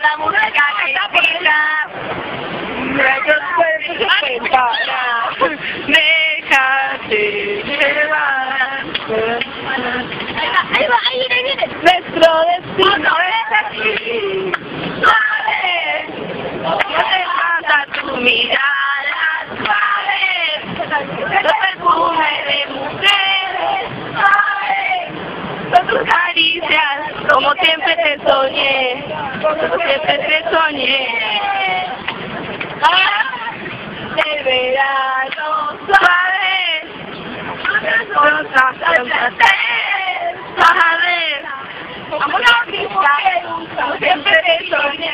La música que está pura, como siempre te soñé, como siempre te soñé. Ah, de verano suave, a ver, como siempre te soñé.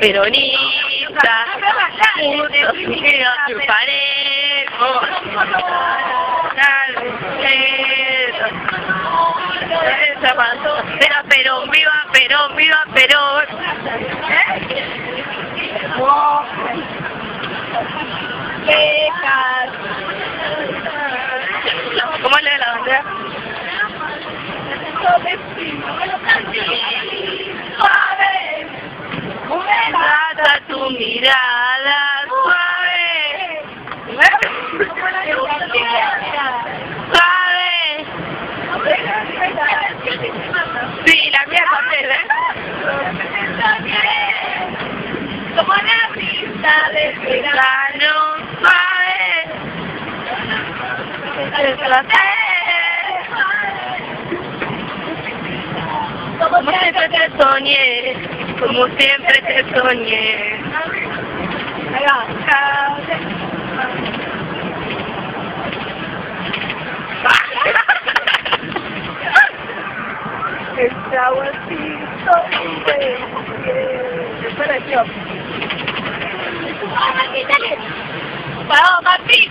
Peronista, juntos unidos triunfaremos. Viva Perón, viva Perón, viva Perón. Trata tu mirada suave. Suave. Sí, la mía también, ¿eh? Como la pista de verano suave. Soñé, como siempre te soñé. Está guapito. Espera, yo. ¡Vamos, papi!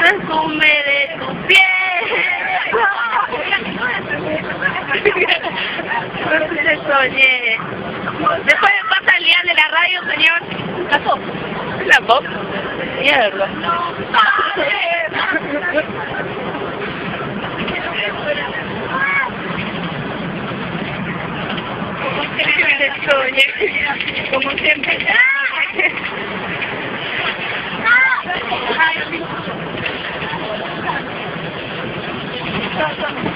Perfume de tu piel. Te soñé. Después me pasa el día de la radio, señor. La pop. La pop. Mierda. Como siempre te soñé. Como siempre. Ay,